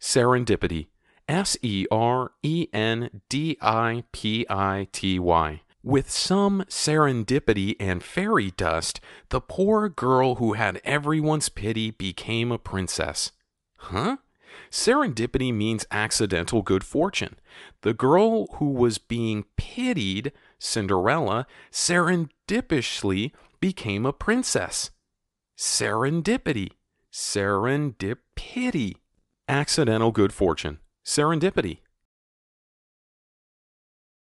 Serendipity. S E R E N D I P I T Y. With some serendipity and fairy dust, the poor girl who had everyone's pity became a princess. Huh? Serendipity means accidental good fortune. The girl who was being pitied, Cinderella, serendipitously became a princess. Serendipity. Serendipity. Accidental good fortune. Serendipity.